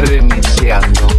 remixeando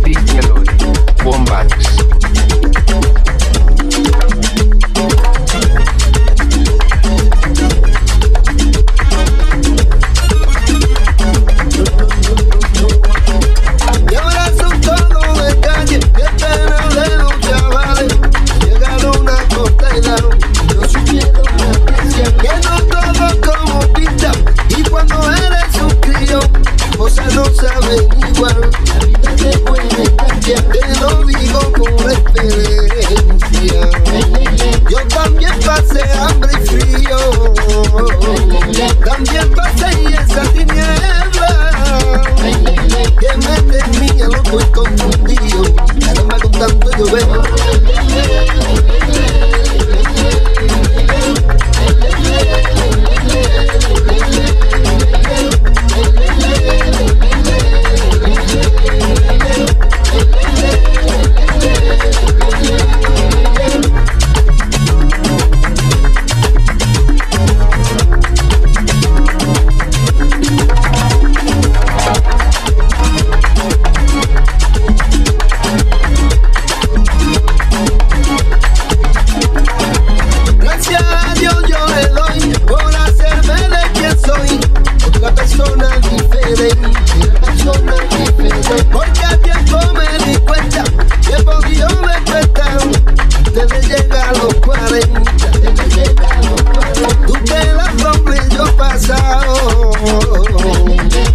los 40. Antes de los 40. Tú te la rompes yo pasado.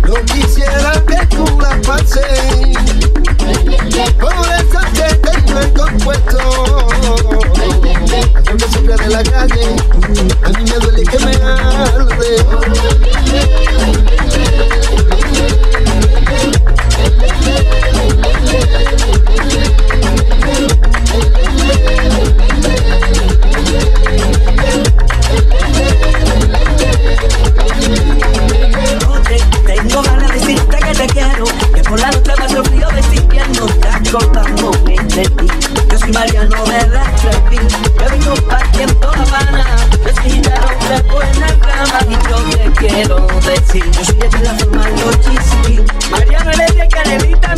No quisiera que tú la pases. Por eso que tengo el compuesto. Yo siempre de la calle, a mí me duele que me arde. Acordamos de ti Yo soy Mariano de Restrepi Que vino partiendo La Habana. Necesitaron de buena cama Y yo te quiero decir. Yo soy de la forma chisqui Mariano eres de Canelita ah